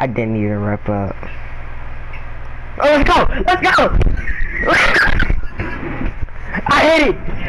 I didn't even wrap up. Oh, let's go! Let's go! I hate it!